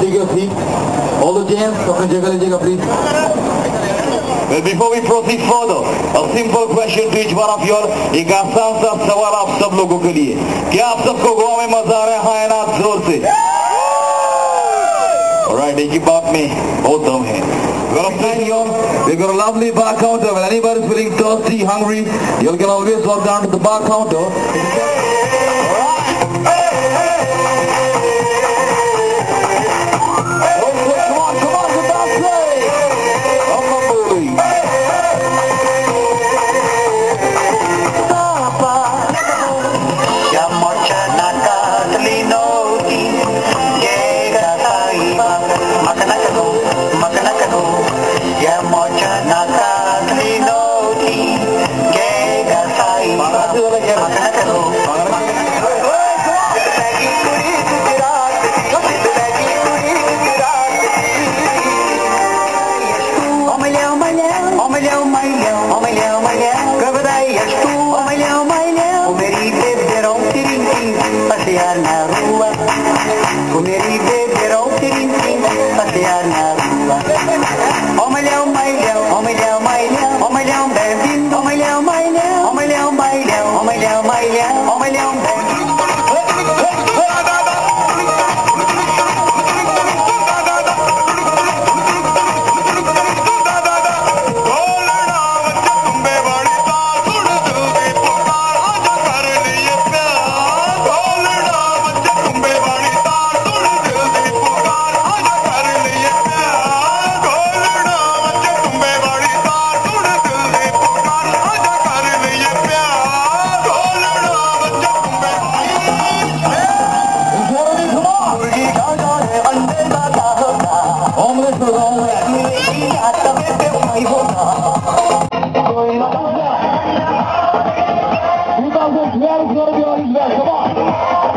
take your seat. All the gents, अपनी जगह लीजिएगा please. Well, before we proceed further, a simple question to each one of you all. एक आसान सा सवाल आप सब लोगों के लिए क्या आप सबको गोवा में मज़ा आ रहा है हाँ ना ज़ोर से Alright, एक ही बात में बहुत दम है gonna sign you all. We've got a lovely bar counter. When anybody's feeling thirsty, hungry, you can always walk down to the bar counter. Comer y beber ao querer enfim, passear na. Hombres por hombres, aquí hasta come on.